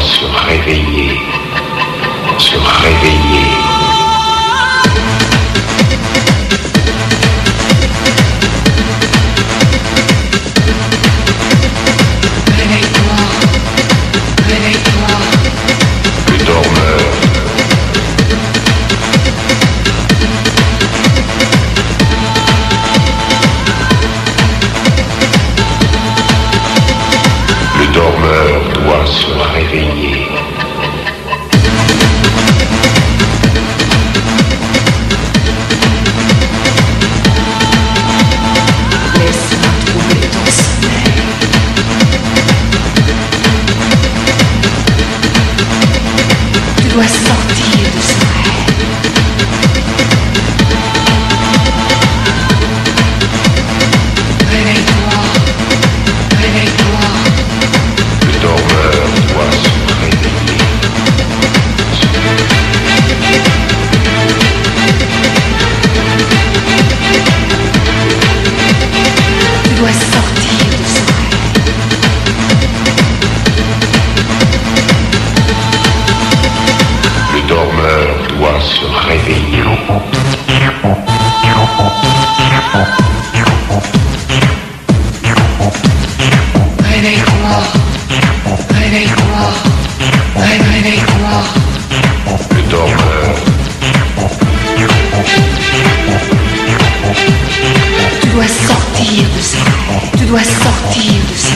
se réveiller, se réveiller. Se réveiller. Doit se réveiller. Réveille-toi, réveille-toi, ré- réveille-toi. Le dormeur, Tu dois sortir de rêve. Tu dois sortir de ce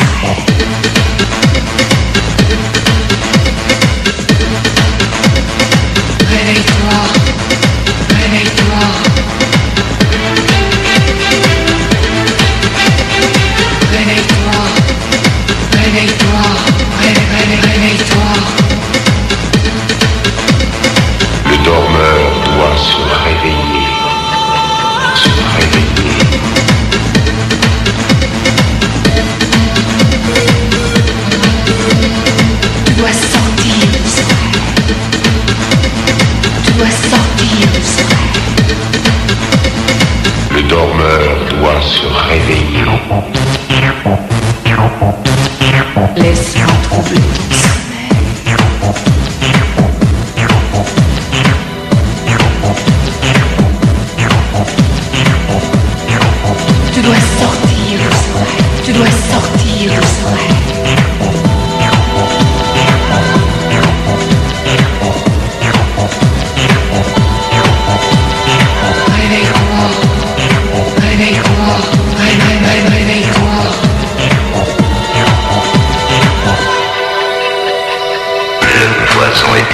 Le dormeur doit se réveiller. Laisse-moi trouver ton sommeil. Tu dois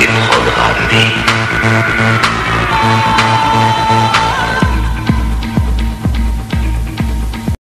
beautiful about me.